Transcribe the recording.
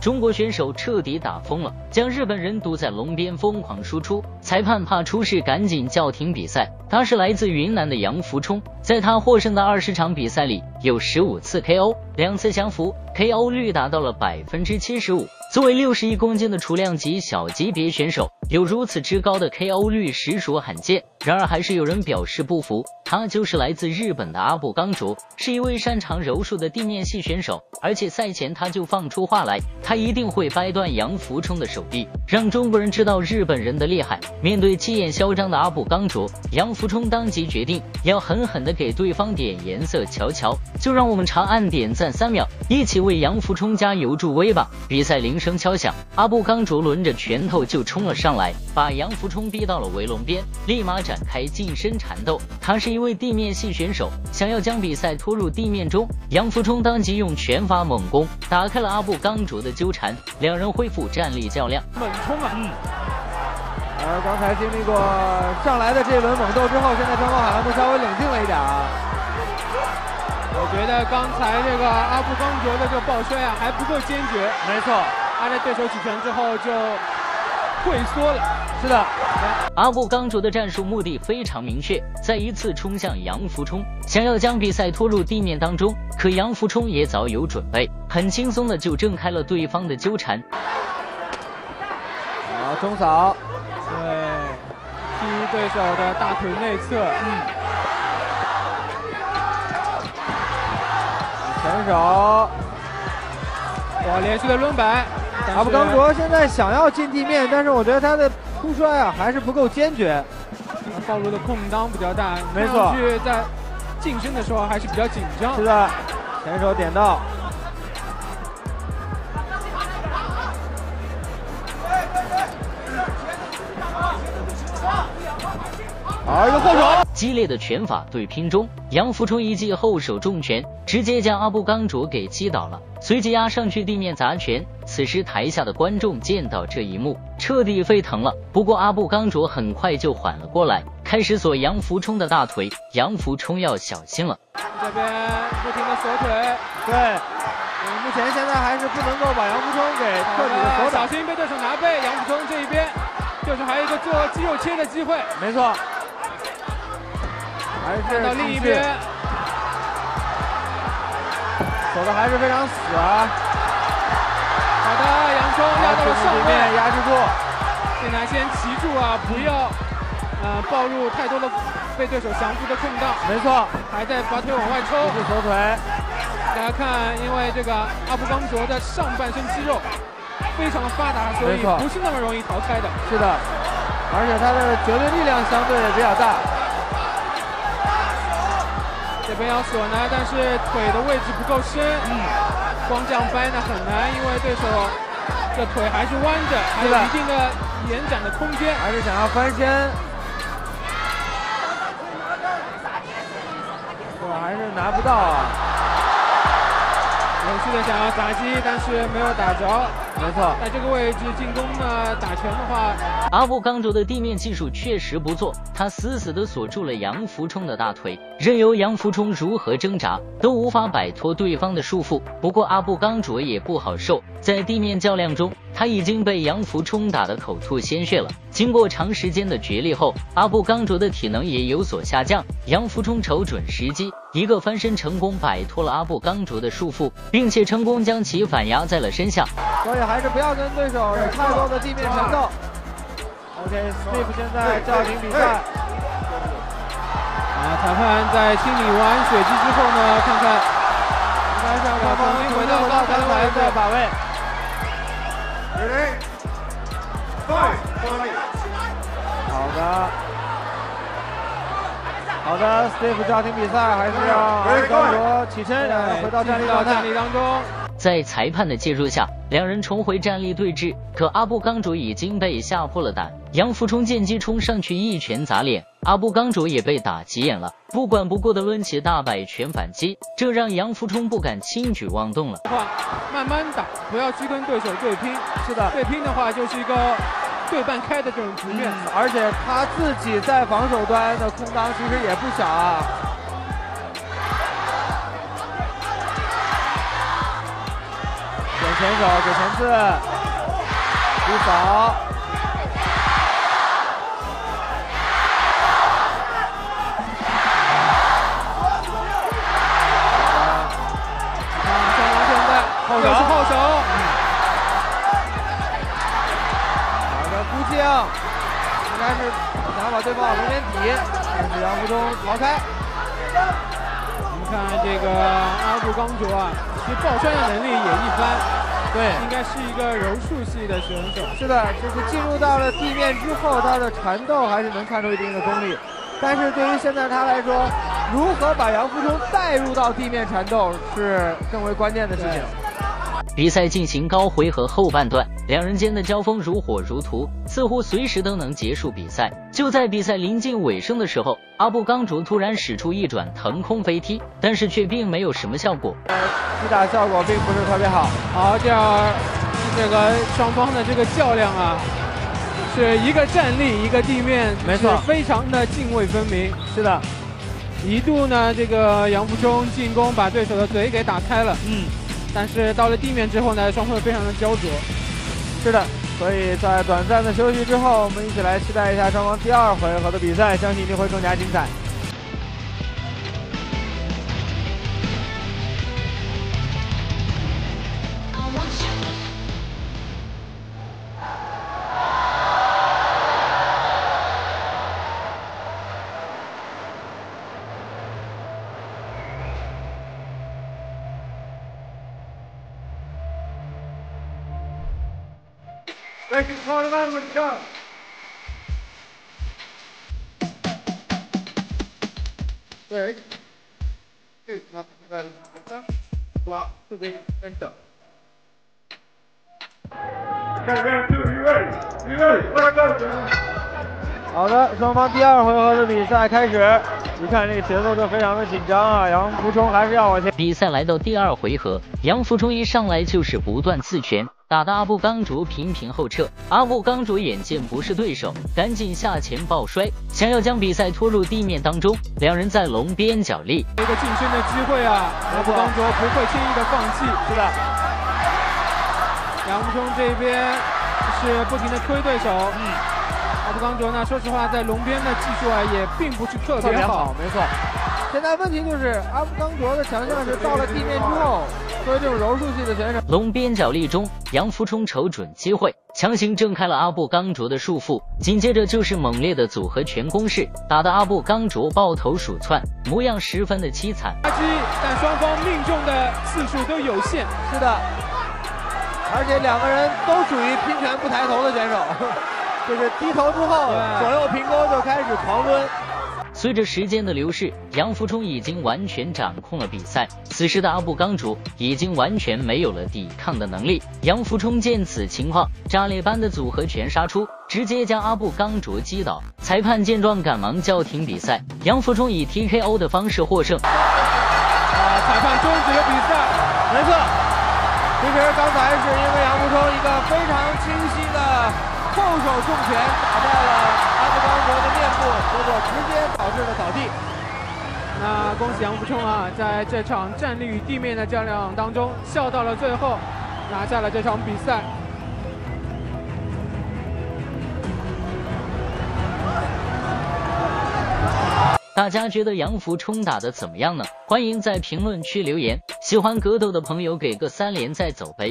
中国选手彻底打疯了，将日本人堵在笼边疯狂输出。裁判怕出事，赶紧叫停比赛。他是来自云南的杨福冲，在他获胜的二十场比赛里，有十五次 KO，两次降服，KO 率达到了百分之七十五。作为六十一公斤的雏量级小级别选手，有如此之高的 KO 率实属罕见。然而，还是有人表示不服。他就是来自日本的阿布刚卓，是一位擅长柔术的地面系选手。而且赛前他就放出话来，他一定会掰断杨福冲的手臂，让中国人知道日本人的厉害。面对气焰嚣张的阿布刚卓，杨福冲当即决定要狠狠的给对方点颜色瞧瞧。就让我们长按点赞三秒，一起为杨福冲加油助威吧！比赛铃声敲响，阿布刚卓抡着拳头就冲了上来，把杨福冲逼到了围笼边，立马展开近身缠斗。他是一位地面系选手，想要将比赛拖入地面中。杨福冲当即用拳法猛攻，打开了阿布刚卓的纠缠，两人恢复站立较量。猛冲啊！嗯。而刚才经历过上来的这轮猛斗之后，现在双方好像都稍微冷静了一点啊。我觉得刚才这个阿布刚卓的这个抱摔啊还不够坚决。没错，他在对手几拳之后就退缩了。是的，阿布刚卓的战术目的非常明确，再一次冲向杨福冲，想要将比赛拖入地面当中。可杨福冲也早有准备，很轻松的就挣开了对方的纠缠。好，中扫，对，踢对手的大腿内侧，嗯。前手，哇，连续的抡摆。阿布刚卓现在想要进地面，但是我觉得他的突摔啊还是不够坚决，暴露的空当比较大。没错，在近身的时候还是比较紧张。是的，前手点到。好一个后手，激烈的拳法对拼中，杨福冲一记后手重拳，直接将阿布刚卓给击倒了，随即压上去地面砸拳。此时台下的观众见到这一幕，彻底沸腾了。不过阿布刚卓很快就缓了过来，开始锁杨福冲的大腿。杨福冲要小心了，这边不停的锁腿。对，目前现在还是不能够把杨福冲给彻底的锁小心被对手拿背。杨福冲这一边就是还有一个做肌肉切的机会。没错。还是到另一边，走的还是非常死啊！好的，杨冲压到了上面，压制住。现在先骑住啊，不要呃暴露太多的被对手降服的空档。没错，还在把腿往外抽。大家看，因为这个阿布刚卓的上半身肌肉非常的发达，所以不是那么容易逃开的。是的，而且他的绝对力量相对比较大。这边要锁呢，但是腿的位置不够深，嗯，光这样掰呢很难，因为对手这腿还是弯着，还有一定的延展的空间，还是想要翻身，我还是拿不到啊，有趣的想要砸击，但是没有打着。没错，在这个位置进攻呢，打拳的话，阿布刚卓的地面技术确实不错，他死死的锁住了杨福冲的大腿，任由杨福冲如何挣扎都无法摆脱对方的束缚。不过阿布刚卓也不好受，在地面较量中，他已经被杨福冲打得口吐鲜血了。经过长时间的角力后，阿布刚卓的体能也有所下降。杨福冲瞅准时机，一个翻身成功摆脱了阿布刚卓的束缚，并且成功将其反压在了身下。所以还是不要跟对手有太多的地面缠斗。OK，Steve 现在叫停比赛。啊，裁判在清理完血迹之后呢，看看，应该让双方回到刚才的把位。好的，好的，Steve 叫停比赛，还是让刚卓起身，回到站立站立当中。在裁判的介入下，两人重回站立对峙。可阿布刚主已经被吓破了胆，杨福冲见机冲上去一拳砸脸，阿布刚主也被打急眼了，不管不顾的抡起大摆拳反击，这让杨福冲不敢轻举妄动了。话慢慢打，不要去跟对手对拼。是的，对拼的话就是一个对半开的这种局面，而且他自己在防守端的空当其实也不小啊。点前手，给前刺，一扫。后手，后手，好的，孤镜，应该是想要把对方往龙边抵，但是杨福东逃开。我们看这个阿布刚卓啊，其实抱摔的能力也一般，对，应该是一个柔术系的选手。是的，就是进入到了地面之后，他的缠斗还是能看出一定的功力，但是对于现在他来说，如何把杨福忠带入到地面缠斗是更为关键的事情。比赛进行高回合后半段，两人间的交锋如火如荼，似乎随时都能结束比赛。就在比赛临近尾声的时候，阿布刚卓突然使出一转腾空飞踢，但是却并没有什么效果，击打效果并不是特别好。好，这样这个双方的这个较量啊，是一个站立，一个地面，没错，非常的泾渭分明。是的，一度呢，这个杨福忠进攻把对手的嘴给打开了。嗯。但是到了地面之后呢，双方非常的焦灼。是的，所以在短暂的休息之后，我们一起来期待一下双方第二回合的比赛，相信一定会更加精彩。好的，双方第二回合的比赛开始。一看这个节奏就非常的紧张啊，杨福冲还是要往前。比赛来到第二回合，杨福冲一上来就是不断刺拳。打的阿布刚卓频频后撤，阿布刚卓眼见不是对手，赶紧下前抱摔，想要将比赛拖入地面当中。两人在龙边角力，一个近身的机会啊！阿布刚卓不会轻易的放弃。是的，杨冲这边是不停的推对手。嗯，阿布刚卓呢，说实话在龙边的技术啊也并不是特别好。没错，现在问题就是阿布刚卓的强项是到了地面之后。作为这种柔术系的选手，龙边角力中，杨福冲瞅准机会，强行挣开了阿布刚卓的束缚，紧接着就是猛烈的组合拳攻势，打得阿布刚卓抱头鼠窜，模样十分的凄惨。击，但双方命中的次数都有限。是的，而且两个人都属于拼拳不抬头的选手，就是低头之后左右平勾就开始狂抡。随着时间的流逝，杨福冲已经完全掌控了比赛。此时的阿布刚卓已经完全没有了抵抗的能力。杨福冲见此情况，炸裂般的组合拳杀出，直接将阿布刚卓击倒。裁判见状，赶忙叫停比赛。杨福冲以 TKO 的方式获胜。啊！裁判终止了比赛。没错，其实刚才是因为杨福冲一个非常清晰的后手重拳打在了。刚卓的面部，结果直接导致了倒地。那恭喜杨福冲啊，在这场站立与地面的较量当中笑到了最后，拿下了这场比赛。大家觉得杨福冲打的怎么样呢？欢迎在评论区留言。喜欢格斗的朋友给个三连再走呗。